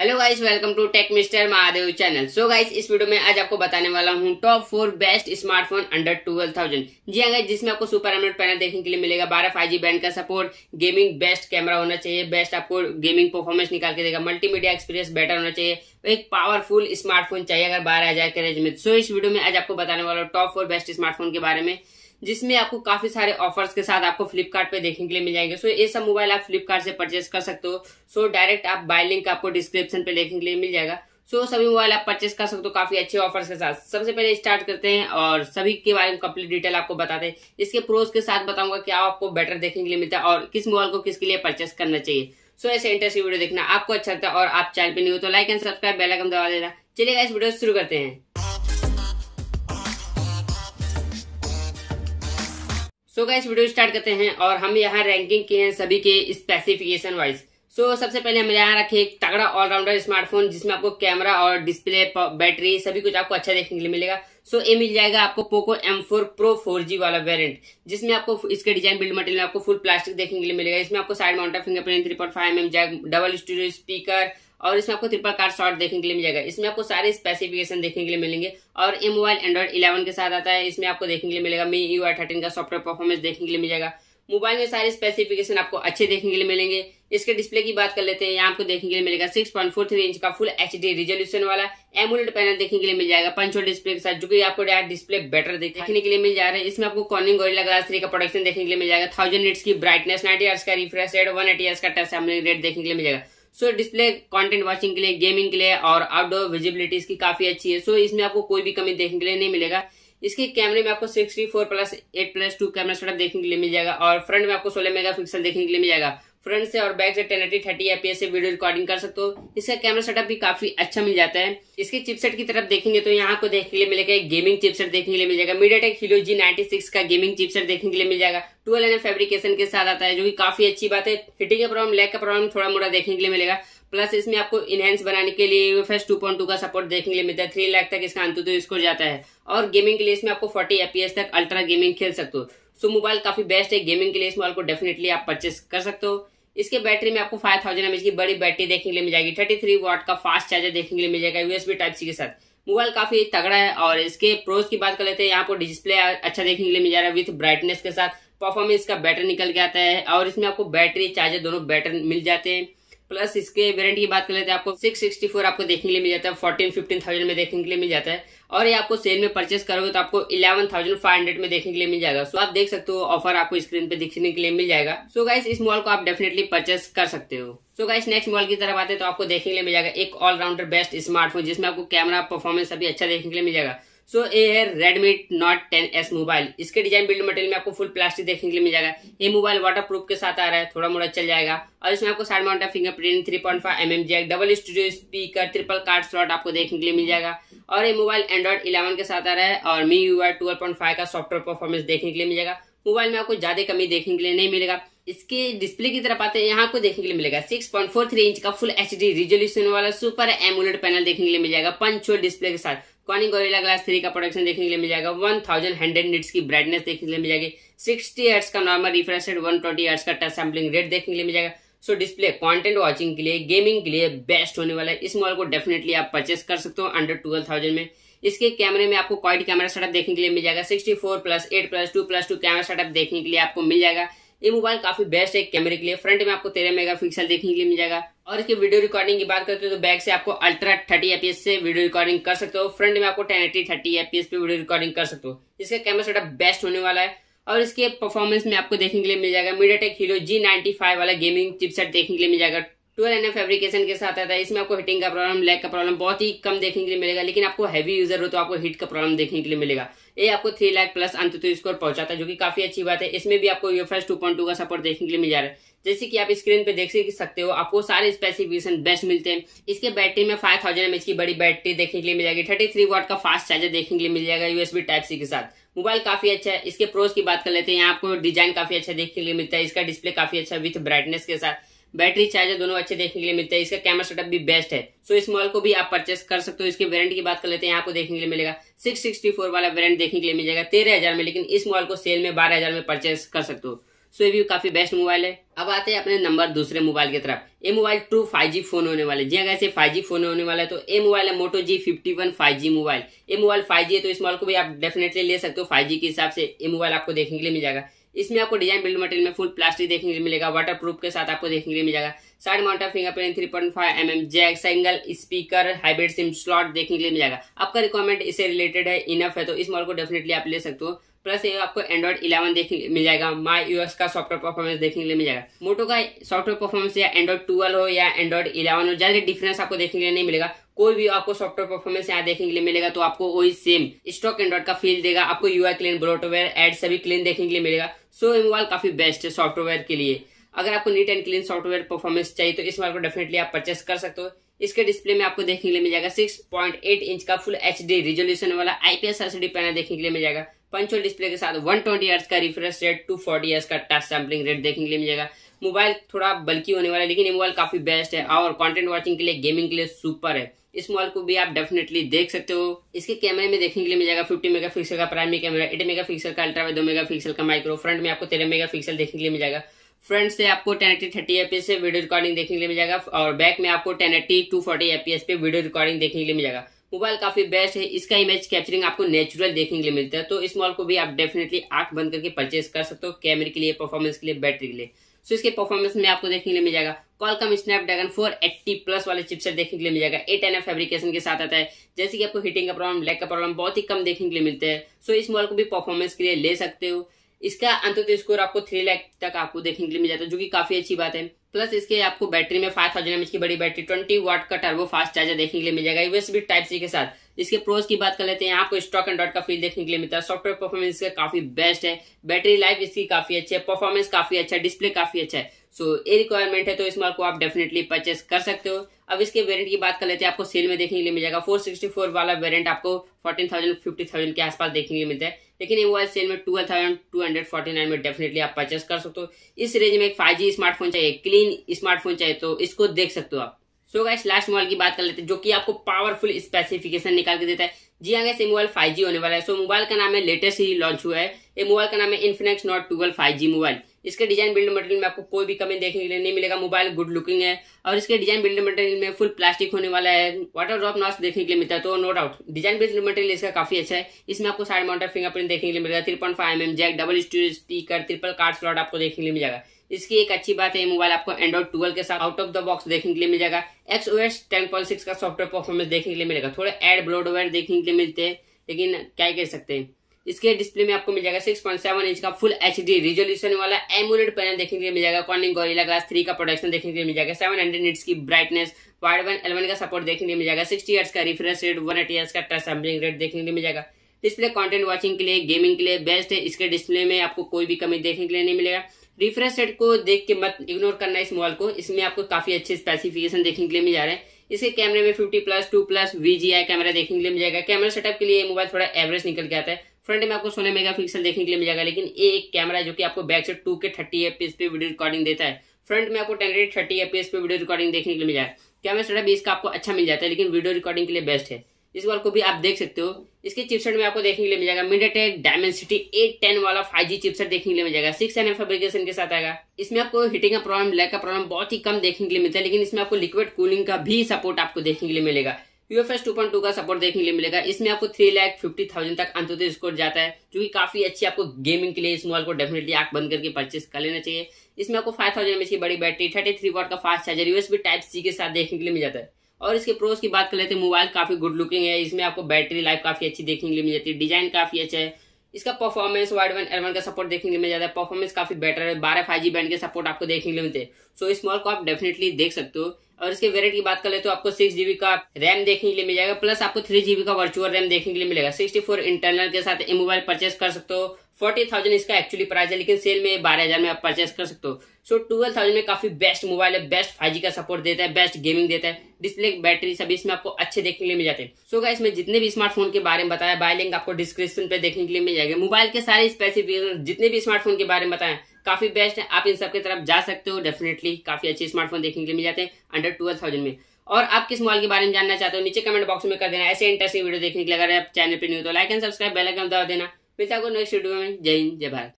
Hello guys welcome to tech mister Mahadev channel so guys इस video में आज आपको बताने वाला हूँ top four best smartphone under twelve thousand जी हाँ गाइस जिसमें आपको सुपर एमोलेड पैनल देखने के लिए मिलेगा बारह फाइव जी बैंड का सपोर्ट गेमिंग बेस्ट कैमरा होना चाहिए बेस्ट आपको गेमिंग परफॉर्मेंस निकाल के देगा मल्टीमीडिया एक्सपीरियंस बेटर होना चाहिए एक पावरफुल स्मार्टफ़ोन चाहिए अगर बारह हज़ार के रेंज में। सो so, इस वीडियो में आज आपको बताने वाला हूँ टॉप फोर बेस्ट स्मार्टफ़ोन के बारे में। जिसमें आपको काफ़ी सारे ऑफर्स के साथ आपको फ्लिपकार्ट देखने के लिए मिल जाएँगे। सो ये सब मोबाइल आप फ्लिपकार्ट से परचेस कर सकते हो। सो डायरेक्ट आप बाय लिंक आपको डिस्क्रिप्शन पे देखने के लिए मिल जाएगा। सो सभी मोबाइल आप परचेस कर सकते हो काफ़ी अच्छे ऑफर्स के साथ। सबसे पहले स्टार्ट करते हैं और सभी के बारे में कंप्लीट डिटेल आपको बताते हैं। इसके प्रोज के साथ बताऊँगा क्या आपको बेटर देखने के लिए मिलता है और किस मोबाइल को किसके लिए परचेस करना चाहिए। सो ऐसे इंटरेस्टिंग वीडियो देखना आपको अच्छा लगता है और आप चैनल पे नहीं हो तो लाइक एंड सब्सक्राइब बेल दबा देना। चलिए इस वीडियो शुरू करते हैं। सो गाइस वीडियो स्टार्ट करते हैं और हम यहाँ रैंकिंग किए हैं सभी के स्पेसिफिकेशन वाइज सो सबसे पहले हम यहाँ रखे एक तगड़ा ऑलराउंडर स्मार्टफ़ोन जिसमें आपको कैमरा और डिस्प्ले बैटरी सभी कुछ आपको अच्छा देखने के लिए मिलेगा। सो so, ये मिल जाएगा आपको Poco M four pro four G वाला वेरिएंट जिसमें आपको इसके डिज़ाइन बिल्ड मटेरियल आपको फुल प्लास्टिक देखने के लिए मिलेगा। इसमें आपको side mounted fingerprint three point five M jack double studio speaker और इसमें आपको ट्रिपल कार शॉट देखने के लिए मिल जाएगा इसमें आपको सारे स्पेसिफिकेशन देखने के लिए मिलेंगे और ये मोबाइल एंड्रॉइड इलेवन के साथ आता है इसमें आपको देखने के लिए मिलेगा मी यू आई का सॉफ्टवेयर परफॉर्मेंस देखने के लिए मिल जाएगा मोबाइल में सारे स्पेसिफिकेशन आपको अच्छे देखने के लिए मिलेंगे इसके डिस्प्ले की बात कर लेते हैं यहाँ आपको देखने के लिए मिलेगा 6.43 इंच का फुल एच डी रिजोल्यूशन वाला एमुलेट पैनल देखने के लिए मिल जाएगा पंचोल डिस्प्ले के साथ जो कि आपको डायरेक्ट डिस्प्ले बेटर देखने के लिए मिल जा रहा है इसमें आपको कॉर्निंग गोरिल्ला ग्लास थ्री का प्रोडक्शन देखने के लिए मिल जाएगा थाउज़ेंड निट्स की ब्राइटनेस नाइटी का रिफ्रेश रेट वन एटी का टच रेट देखने के लिए मिल जाएगा सो डिस्प्ले कंटेंट वाचिंग के लिए गेमिंग के लिए और आउटडोर विजिबिलिटीज की काफ़ी अच्छी है। सो so, इसमें आपको कोई भी कमी देखने के लिए नहीं मिलेगा। इसके कैमरे में आपको sixty four plus eight plus two camera setup देखने के लिए मिल जाएगा और फ्रंट में आपको सोलह मेगा पिक्सल देखने के लिए मिल जाएगा। फ्रंट से और बैक से टेन एटी थर्टी एपीएस से वीडियो रिकॉर्डिंग कर सकते हो। इसका कैमरा सेटअप भी काफ़ी अच्छा मिल जाता है। इसके चिपसेट की तरफ़ देखेंगे तो यहाँ को देखने के लिए मिलेगा एक गेमिंग चिपसेट देखने के लिए मिल जाएगा। MediaTek Helio G ninety six का गेमिंग चिपसेट देखने के लिए मिल जाएगा। ट्वेल्व एन फेब्रिकेशन के साथ आता है, जो कि काफ़ी अच्छी बात है। हिटिंग का प्रॉब्लम लैक का प्रॉब्लम थोड़ा मोड़ा देखने के लिए मिलेगा। प्लस इसमें आपको इनहेंस बनाने के लिए यूएफएस 2.2 का सपोर्ट देखने के लिए मिलता है। थ्री लाख तक इसका अंतु स्कोर जाता है। और गेमिंग के लिए इसमें आपको 40 एपीएस तक अल्ट्रा गेमिंग खेल सकते हो। सो मोबाइल काफ़ी बेस्ट है। गेमिंग के लिए इस मोबाइल को डेफिनेटली आप परचेस कर सकते हो। इसके बैटरी में आपको फाइव थाउज़ेंड एमएच की बड़ी बैटरी देखने के लिए मिल जाएगी। थर्टी थ्री वाट का फास्ट चार्जर देखने के लिए मिल जाएगा यूएसबी टाइप सी के साथ। मोबाइल काफ़ी तगड़ा है और इसके प्रोज की बात कर लेते हैं। यहाँ पर डिस्प्ले अच्छा देखने के लिए मिल जा रहा है विथ ब्राइटनेस के साथ। परफॉर्मेंस का बैटर निकल के आता है और इसमें आपको बैटरी चार्जर दोनों बैटर मिल जाते हैं। प्लस इसके वेरियंट की बात कर लेते हैं, आपको सिक्स सिक्सटी फोर आपको देखने के लिए मिल जाता है फोर्टीन फिफ्टीन थाउज़ेंड में देखने के लिए मिल जाता है। और ये आपको सेल में परचेस करोगे तो आपको इलेवन थाउज़ेंड फाइव हंड्रेड में देखने के लिए मिल जाएगा। सो आप देख सकते हो ऑफ़र आपको स्क्रीन पे दिखने के लिए मिल जाएगा। सो गाइस इस मॉल को आप डेफिनेटली परचेस कर सकते हो। सो गाइस नेक्स्ट मॉल की तरफ़ आते हैं तो आपको देखने के लिए मिल जाएगा एक ऑलराउंडर बेस्ट स्मार्टफ़ोन जिसमें आपको कैमरा परफॉर्मेंस अभी अच्छा देखने के लिए मिल जाएगा। सो ये है Redmi note ten S mobile इसके डिज़ाइन बिल्ड मटेरियल में आपको फुल प्लास्टिक देखने के लिए मिल जाएगा। ये मोबाइल वाटर प्रूफ के साथ आ रहा है, थोड़ा मोड़ा चल जाएगा। और इसमें आपको side mount fingerprint three point five M M jack double studio speaker triple card slot आपको देखने के लिए मिल जाएगा। और ये मोबाइल एंड्रॉइड इलेवन के साथ आ रहा है और Mi U I twelve point five का सॉफ्टवेयर परफॉर्मेंस देखने के लिए मिल जाएगा। मोबाइल में आपको ज़्यादा कमी देखने के लिए नहीं मिलेगा। इसके डिस्प्ले की तरफ़ आते हैं, यहाँ आपको देखने के लिए मिलेगा। 6.43 इंच का फुल एच रिजोल्यूशन वाला सुपर एमुलेट पैनल देखने के लिए मिल जाएगा। पंच डिस्प्ले के साथ। कॉनिंग गोरिल्ला ग्लास थ्री का प्रोडक्शन देखने के लिए मिल जाएगा। वन थाउज़ेंड हंड्रेड निट्स की ब्राइटनेस देखने के लिए मिल जाएगी। सिक्सटी हर्ट्स का normal refresh rate one twenty hertz का टच सैम्पलिंग रेट देखने के लिए मिल जाएगा। सो डिस्प्ले कंटेंट वाचिंग के लिए गेमिंग के लिए बेस्ट होने वाला है। इस मोबाइल को डेफिनेटली आप परचेस कर सकते हो अंडर ट्वेल्व थाउज़ेंड में। इसके कैमरे में आपको क्वाइट कैमरा सेटअप देखने के लिए मिल जाएगा। Sixty four plus eight plus two plus two camera setup देखने के लिए आपको मिल जाएगा। ये मोबाइल काफ़ी बेस्ट है कैमरे के लिए। फ्रंट में आपको तेरह मेगा पिक्सल देखने के लिए मिल जाएगा। और इसके वीडियो रिकॉर्डिंग की बात करते हो तो बैक से आपको अल्ट्रा थर्टी एपीएस से वीडियो रिकॉर्डिंग कर सकते हो। फ्रंट में आपको टेन एटी थर्टी एपीएस पे वीडियो रिकॉर्डिंग कर सकते हो। इसका कैमरा सेटअप बेस्ट होने वाला है। और इसके परफॉर्मेंस में आपको देखने के लिए मिल जाएगा MediaTek Helio G ninety five वाला गेमिंग चिपसेट देखने के लिए मिल जाएगा। ट्वेल्व एन फेब्रिकेशन के साथ आता है, इसमें आपको हिटिंग का प्रॉब्लम लैग का प्रॉब्लम बहुत ही कम देखने के लिए मिलेगा, लेकिन आपको हैवी यूज़र हो तो आपको हिट का प्रॉब्लम देखने के लिए मिलेगा। ये आपको थ्री लाख प्लस अंत तो स्कोर पहुंचाता है, जो कि काफ़ी अच्छी बात है। इसमें भी आपको यूएफएस 2.2 का सपोर्ट देखने के लिए मिल जा रहा है। जैसे कि आप स्क्रीन पे देख सकते हो, आपको सारे स्पेसिफिकेशन बेस्ट मिलते हैं। इसके बैटरी में फाइव थाउज़ेंड एमएच की बड़ी बैटरी देखने के लिए मिल जाएगी। थर्टी थ्री वॉट का फास्ट चार्जर देखने के लिए मिल जाएगा यूएसबी टाइप सी के साथ। मोबाइल काफ़ी अच्छा है। इसके प्रोज की बात कर लेते हैं। यहाँ आपको डिज़ाइन काफ़ी अच्छा देखने के लिए मिलता है। इसका डिस्प्ले काफ़ी अच्छा विथ ब्राइटनेस के साथ। बैटरी चार्जर दोनों अच्छे देखने के लिए मिलते हैं। इसका कैमरा सेटअप भी बेस्ट है। सो इस मॉडल को भी आप परचेस कर सकते हो। इसके वेरियंट की बात कर लेते हैं यहाँ को देखने के लिए मिलेगा। सिक्स सिक्सटी फोर वाला वारंट देखने के लिए मिल जाएगा तेरह हज़ार में, लेकिन इस मॉडल को सेल में बारह हज़ार में परचेस कर सकते हो। सो ये भी काफ़ी बेस्ट मोबाइल है। अब आते हैं अपने नंबर दूसरे मोबाइल की तरफ़। ये mobile true five G phone होने वाले। जी अगर फाइव जी फ़ोन होने वाला है तो ये मोबाइल है Moto G fifty one five G mobile ये मोबाइल फाइव जी है तो इस मोबाइल को भी आप डेफिनेटली ले सकते हो। फाइव जी के हिसाब से ये मोबाइल आपको देखने के लिए मिल जाएगा। इसमें आपको डिज़ाइन बिल्ड मटेरियल में फुल प्लास्टिक देखने के लिए मिलेगा वाटर प्रूफ के साथ आपको देखने के लिए मिल जाएगा side mount fingerprint three point five M M jack single speaker hybrid SIM slot देखने के लिए मिल जाएगा आपका रिक्वायरमेंट इससे रिलेटेड है इनफ है तो इस मॉडल को डेफिनेटली आप ले सकते हो। प्लस ये आपको एंड्रॉइड इलेवन देखने मिल जाएगा माई यूएस का सॉफ्टवेयर परफॉर्मेंस देखने के लिए मिल जाएगा मोटो का सॉफ्टवेयर परफॉर्मेंस या एंड्रॉइड ट्वेल्व हो या एंड्रॉइड इलेवन हो, ज़्यादा डिफरेंस आपको देखने के लिए नहीं मिलेगा। कोई भी आपको सॉफ्टवेयर परफॉर्मेंस यहाँ देखने के लिए मिलेगा तो आपको वही सेम स्टॉक एंड्रॉइड का फील देगा, आपको यूआई क्लीन ब्रोटोवेयर एड सभी क्लीन देखने के लिए मिलेगा। सो ये मोबाइल काफ़ी बेस्ट है सॉफ्टवेयर के लिए। अगर आपको neat and clean software performance चाहिए तो इस मोबाइल को डेफिनेटली आप परचेस कर सकते हो। इसके डिस्प्ले में आपको देखने के लिए मिल जाएगा 6.8 इंच का फुल एच डी रिजोल्यूशन वाला आईपीएस एलसीडी पैनल देखने के लिए मिल जाएगा। पंचुअल डिस्प्ले के साथ 120 ट्वेंटी का रिफ्रेश रेट टू फोर्टी का टच सैम्पलिंग रेट देखने के लिए मिल जाएगा। मोबाइल थोड़ा बल्कि होने वाला है, लेकिन ये मोबाइल काफ़ी बेस्ट है। और कंटेंट वाचिंग के लिए गेमिंग के लिए सुपर है। इस मोबाइल को भी आप डेफिनेटली देख सकते हो। इसके कैमरे में देखने के लिए मिल जाएगा 50 मेगापिक्सल का प्राइमरी कैमरा 8 मेगापिक्सल का अल्ट्रा दो मेगापिक्सल का माइक्रो फ्रंट में आपको तेरह मेगापिक्सल देखने के लिए मिल जाएगा। फ्रंट से आपको टेन एटी थर्टी एपीएस से वीडियो रिकॉर्डिंग देखने के लिए मिल जाएगा और बैक में आपको ten eighty two forty FPS पे वीडियो रिकॉर्डिंग देखने के लिए मिल जाएगा। मोबाइल काफ़ी बेस्ट है, इसका इमेज कैप्चरिंग आपको नेचुरल देखने के लिए मिलता है। तो इस मॉल को भी आप डेफिनेटली आँख बंद करके परचेज कर सकते हो कैमरे के लिए परफॉर्मेंस के लिए बैटरी के लिए। सो इसके परफॉर्मेंस में आपको देखने के लिए मिल जाएगा। Qualcomm Snapdragon four eighty plus वाले चिपसेट देखने के लिए मिल जाएगा। एट एन फेब्रिकेशन के साथ आता है। जैसे कि आपको हीटिंग का प्रॉब्लम ब्लैक का प्रॉब्लम बहुत ही कम देखने के लिए मिलते हैं। सो इस मोबाइल को भी परफॉर्मेंस के लिए ले सकते हो। इसका अंत स्कोर आपको थ्री लैख तक आपको देखने के लिए मिल जाता है, जो कि काफ़ी अच्छी बात है। प्लस इसके आपको बैटरी में फाइव थाउज़ेंड एमएच की बड़ी बैटरी ट्वेंटी वाट का टर्बो फास्ट चार्जर देखने के लिए मिल जाएगा। यूएसबी टाइप सी के साथ। इसके प्रोज की बात कर लेते हैं आपको स्टॉक एंड डॉट का फील देखने के लिए मिलता है। सॉफ्टवेयर परफॉर्मेंस इसका काफ़ी बेस्ट है। बैटरी लाइफ इसकी काफ़ी अच्छी है। परफॉर्मेंस काफ़ी अच्छा है। डिस्प्ले काफ़ी अच्छा है। सो ये रिक्वायरमेंट है तो इस माल को आप डेफिनेटली परचेस कर सकते हो। अब इसके वेरिएंट की बात कर लेते हैं आपको सेल में देखने के लिए मिल जाएगा। 464 वाला वेरिएंट आपको 14,000 50,000 के आसपास देखने के लिए मिलता है। लेकिन ये मोबाइल सेल में twelve thousand two hundred forty nine में डेफिनेटली आप परचेस कर सकते हो। इस रेंज में एक फाइव स्मार्टफ़ोन चाहिए क्लीन स्मार्टफ़ोन चाहिए तो इसको देख सकते हो आप। सो गाइस लास्ट मोबाइल की बात कर लेते हैं जो कि आपको पावरफुल स्पेसिफिकेशन निकाल के देता है। जी हाँ ये मोबाइल फाइव जी होने वाला है। सो so, मोबाइल का नाम है लेटेस्ट ही लॉन्च हुआ है। ये मोबाइल का नाम है Infinix Note twelve five mobile इसके डिज़ाइन बिल्ड मटेरियल में आपको कोई भी कमी देखने के लिए नहीं मिलेगा। मोबाइल गुड लुकिंग है। और इसके डिज़ाइन बिल्ड मटेरियल में फुल प्लास्टिक होने वाला है। वाटर ड्रॉप नॉस देखने के लिए मिलता है तो no doubt design build material इसका काफ़ी अच्छा है। इसमें आपको साइड माउंटर फिंगरप्रिंट देखने के लिए मिलेगा। Three point five M jack double studio speaker triple card slot आपको देखने के लिए मिल जाएगा इसकी एक अच्छी बात है मोबाइल आपको एंड्रॉइड ट्वेल्व के साथ आउट ऑफ़ द बॉक्स देखने के लिए मिल जाएगा। X O S ten point six का सॉफ्टवेयर परफॉर्मेंस देखने के लिए मिलेगा। थोड़े एड ब्रोडवेयर देखने के लिए मिलते हैं, लेकिन क्या कह सकते हैं। इसके डिस्प्ले में आपको मिल जाएगा 6.7 इंच का फुल एच डी रिजोल्यूशन वाला एमुलेट पैनल देखने के लिए मिल जाएगा। कॉर्निंग गोरिल्ला ग्लास थ्री का प्रोडक्शन देखने के लिए मिल जाएगा। सेवन हंड्रेड की ब्राइटनेस वाइड वन एलेवन का सपोर्ट देखने के लिए मिल जाएगा। सिक्सटी ईयर्स का रिफ्रेश रेट वन एटी का टच सैम्पलिंग रेट देखने के लिए मिल जाएगा। डिस्प्ले कंटेंट वाचिंग के लिए गेमिंग के लिए बेस्ट है। इसके डिस्प्ले में आपको कोई भी कमी देखने के लिए नहीं मिलेगा। रिफ्रेश रेट को देख के मत इग्नोर करना इस मोबाइल को। इसमें आपको काफ़ी अच्छे स्पेसिफिकेशन देखने के लिए मिल जा रहे हैं। इसके कैमरे में 50 प्लस 2 प्लस वीजीआई कैमरा देखने के लिए मिल जाएगा। कैमरा सेटअप के लिए मोबाइल थोड़ा एवरेज निकल के आता है। फ्रंट में आपको सोलह मेगा देखने के लिए मिल जाएगा, लेकिन ये एक कैमरा है जो कि आपको बैक से टू के थर्टी एपीएस पे वीडियो रिकॉर्डिंग देता है। फ्रंट में आपको टेन थर्टी एपीएस पे वीडियो रिकॉर्डिंग देखने के लिए मिल जाएगा। कैमरा सेटअप इसका आपको अच्छा मिल जाता है, लेकिन वीडियो रिकॉर्डिंग के लिए बेस्ट है। इस बार को भी आप देख सकते हो। इसके चिपसेट में आपको देखने के लिए मिल जाएगा मीडियाटेक डायमेंसिटी एट टेन वाला फाइव जी चिपसेट देखने के लिए मिल जाएगा। सिक्स एन फेब्रिकेशन के साथ आएगा। इसमें आपको हीटिंग का प्रॉब्लम ब्लैक का प्रॉब्लम बहुत ही कम देखने के लिए मिलता है, लेकिन इसमें आपको लिक्विड कूलिंग का भी सपोर्ट आपको देखने के लिए मिलेगा। यूएफएस 2.2 का सपोर्ट देखने के लिए मिलेगा। इसमें आपको थ्री लैख फिफ्टी थाउज़ेंड तक अंतोदय स्कोर जाता है, जो कि काफ़ी अच्छी आपको गेमिंग के लिए इस मोबाइल को डेफिनेटली आँख बंद करके परचेस कर लेना चाहिए। इसमें आपको फाइव थाउज़ेंड की बड़ी बैटरी थर्टी थ्री वॉट का fast charger USB type C के साथ देखने के लिए मिल जाता है। और इसके प्रोस की बात कर लेते हैं मोबाइल काफ़ी गुड लुकिंग है, इसमें आपको बैटरी लाइफ काफ़ी अच्छी देखने के लिए मिल जाती है डिज़ाइन काफ़ी अच्छा है। इसका परफॉर्मेंस वाइड वन एल का सपोर्ट देखने के लिए मिल जाता है परफॉर्मेंस काफ़ी बेटर है, बारह फाइव जी बैंड के सपोर्ट आपको देखने के लिए मिलते हैं। सो इस मॉल को आप डेफिनेटली देख सकते हो। और इसके वेरियंट की बात कर ले तो आपको सिक्स जीबी का रैम देखने के लिए मिल जाएगा प्लस आपको थ्री जीबी का वर्चुअल रैम देखने के लिए मिलेगा। सिक्सटी फोर इंटरनल के साथ ये मोबाइल परचेस कर सकते हो फोर्टी थाउज़ेंड इसका एक्चुअली प्राइस है, लेकिन सेल में बारह हज़ार में आप परचेस कर सकते हो। सो ट्वेल्व थाउज़ेंड में काफ़ी बेस्ट मोबाइल है बेस्ट फाइव का सपोर्ट देता है बेस्ट गेमिंग देता है डिस्प्ले बैटरी सभी इसमें आपको अच्छे देखने के लिए मिल जाते हैं। सो गाइस मैं जितने भी स्मार्टफ़ोन के बारे में बताया बाय लिंक आपको डिस्क्रिप्शन पे देखने के लिए मिल जाएगा। मोबाइल के सारे स्पेसिफिकेशन जितने भी स्मार्टफ़ोन के बारे में बताया, काफ़ी बेस्ट है। आप इन सब की तरफ़ जा सकते हो डेफिनेटली काफ़ी अच्छे स्मार्टफ़ोन देखने के लिए मिल जाते हैं अंडर ट्वेल्व थाउज़ेंड में। और आप किस मोबाइल के बारे में जानना चाहते हो, नीचे कमेंट बॉक्स में कर देना। ऐसे इंटरेस्टिंग वीडियो देखने के लिए अगर आप चैनल पर नहीं हो तो like and subscribe bell icon दबा देना। मिलता है नेक्स्ट वीडियो में जय हिंद जय भारत